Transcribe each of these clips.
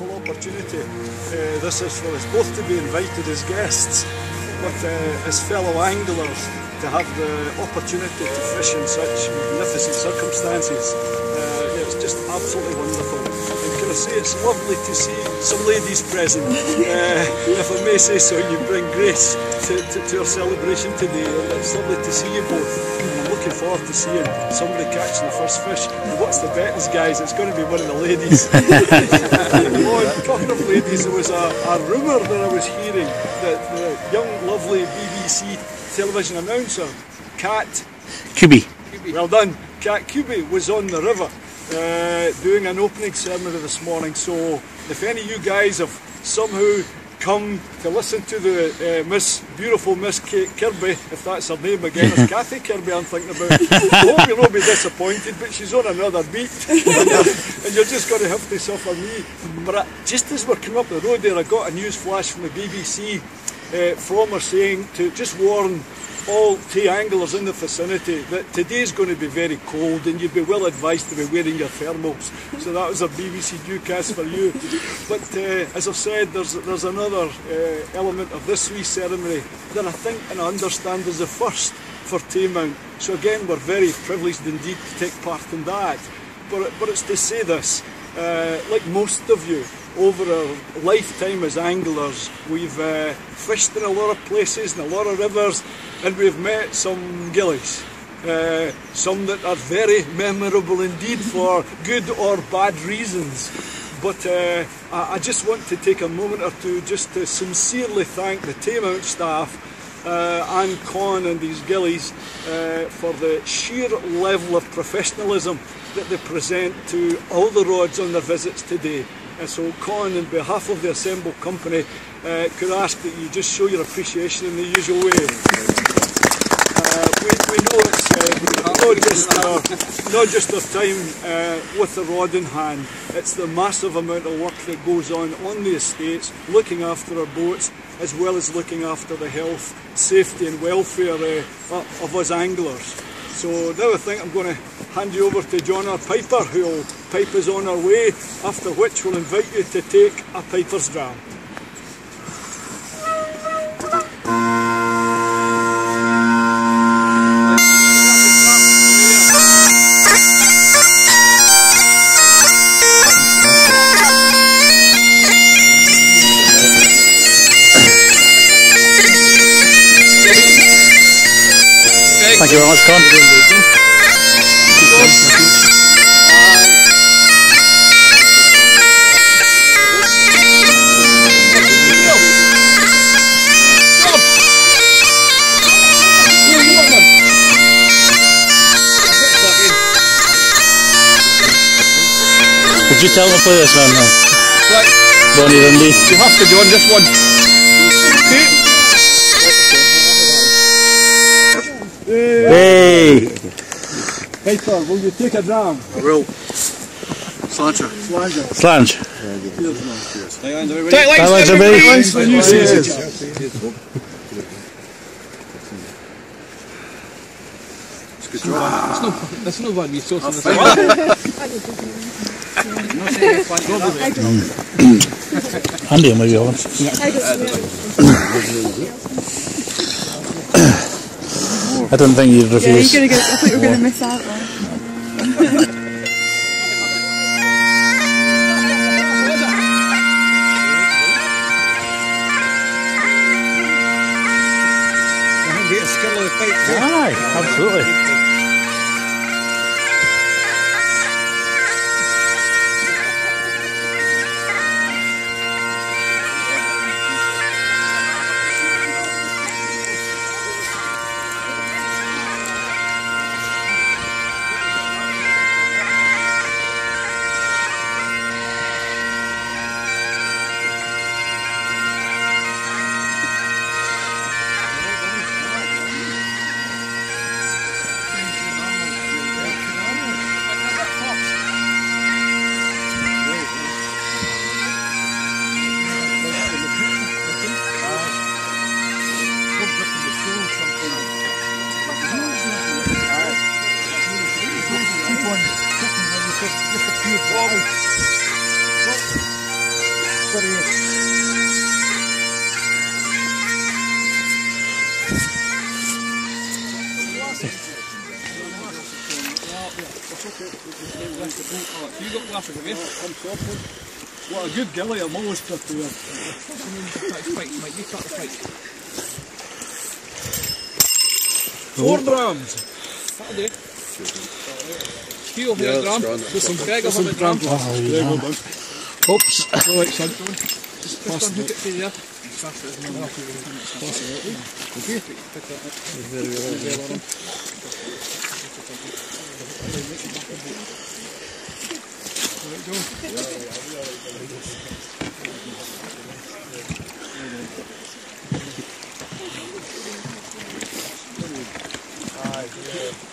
wonderful opportunity. Uh, this is for us both to be invited as guests, but uh, as fellow anglers to have the opportunity to fish in such magnificent circumstances. Uh, it's just absolutely wonderful. And can I say it's lovely to see some ladies present. If I may say so, you bring grace to, to, to our celebration today. It's lovely to see you both. Looking forward to seeing somebody catching the first fish. And what's the bettings, guys? It's going to be one of the ladies. oh, talking of ladies, there was a, a rumour that I was hearing that the young, lovely BBC television announcer, Cat Cubie. well done. Cat Cubie was on the river uh, doing an opening ceremony this morning. So if any of you guys have somehow come to listen to the uh, Miss beautiful Miss Kate Kirby, if that's her name again, it's Kathy Kirby I'm thinking about. I hope you'll not be disappointed, but she's on another beat, and you're just going to have to suffer me. But I- just as we're coming up the road there, I got a news flash from the BBC uh, from her saying to just warn all Tay anglers in the vicinity that today's going to be very cold and you'd be well advised to be wearing your thermals. So that was a BBC newscast for you. But uh, as I've said, there's there's another uh, element of this wee ceremony that I think and I understand is the first for Taymount. So again, we're very privileged indeed to take part in that. But, but it's to say this, uh, like most of you, over our lifetime as anglers, we've uh, fished in a lot of places and a lot of rivers, and we've met some gillies. Uh, some that are very memorable indeed for good or bad reasons. But uh, I, just want to take a moment or two just to sincerely thank the Taymount staff and Con and these gillies uh, for the sheer level of professionalism that they present to all the rods on their visits today. And so, Con, on behalf of the assembled company, uh, could ask that you just show your appreciation in the usual way. Uh, we, we know it's uh, not just our, not just time uh, with the rod in hand. It's the massive amount of work that goes on on the estates, looking after our boats, as well as looking after the health, safety, and welfare uh, of us anglers. So now I think I'm going to hand you over to John our Piper, who will pipe us on our way. After which we'll invite you to take a piper's dram. Thank you very much, Con. Would you tell them to play this one now? Bonnie Dundee. You have to do on this one. Hey! Piper, will you take a dram? I will. Slancher. Slanger. Slange. Tight Tight legs, everybody. Thanks for you, Susie. That's not what we saw from the mm. Andy, maybe on. I didn't think you'd refuse. Yeah, refuse. you're gonna go. I thought you were gonna miss out on. Aye, absolutely. You got glasses, have you? I'm sorry. What a good gilly, I'm always the fight, Mike. You the fight. Four drums. That'll do. Hugh will have a drum. Greg will have a drum. Oops. Son. Just unhook it to you.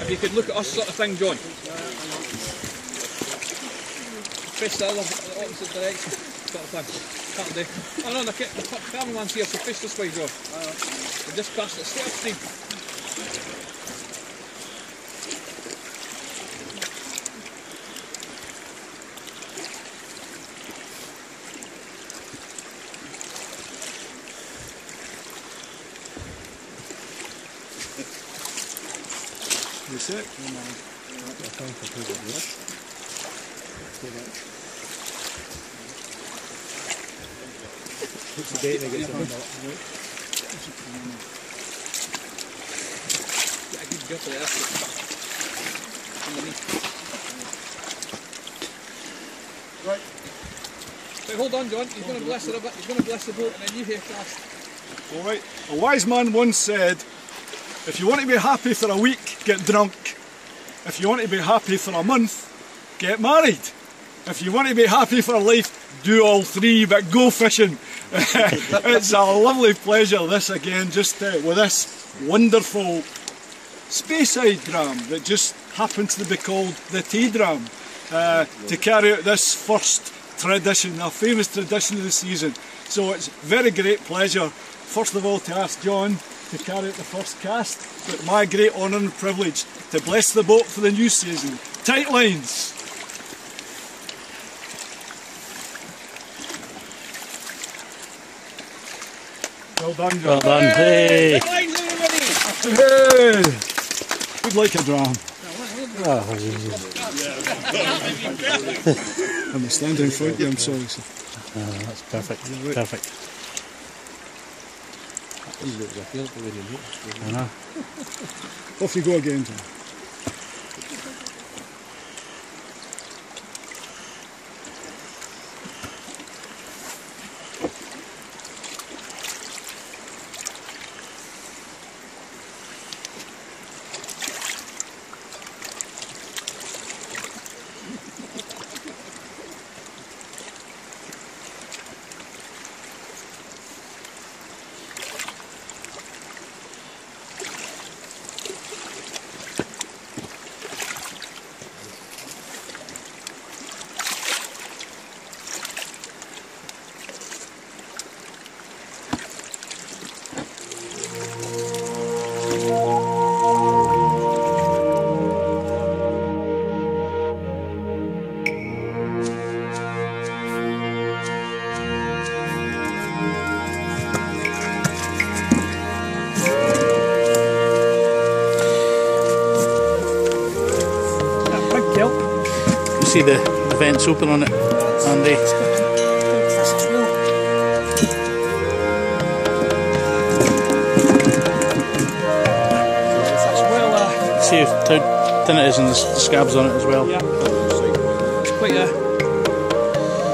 If you could look at us sort of thing, John. Face the other, the opposite direction, sort of thing. That'll do. Oh no, the, the ca- cameraman's here, so face this way, John. We just passed it straight upstream. You set? Get a good grip of this. Underneath. Right. Wait, hold on, John. He's going to bless the river. He's going to bless the boat, and then you hear cast. Alright. A wise man once said, if you want to be happy for a week, get drunk. If you want to be happy for a month, get married. If you want to be happy for life, do all three, but go fishing. it's a lovely pleasure, this again, just uh, with this wonderful Speyside dram that just happens to be called the Tay dram uh, to carry out this first tradition, a famous tradition of the season. So it's very great pleasure, first of all, to ask John to carry out the first cast, but my great honour and privilege to bless the boat for the new season. Tight lines! Well done, John. Well done. Hey. Hey! We'd like a dram. I'm standing in front of you, I'm sorry. sir. Ah, that's perfect. Perfect. I know. Off you go again, John. Big the, the vents open on it, Andy? It's well, See how tin it is and the scabs on it as well. yeah. It's quite a.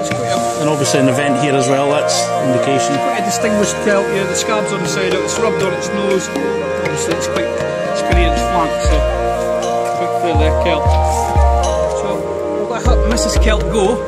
It's quite a. And obviously an event here as well, that's indication. Quite a distinguished kelt, yeah. The scabs on the side, it's rubbed on its nose. Obviously, it's quite experienced flank, so quite clear there, kelt. Her- Mrs. Kelp go.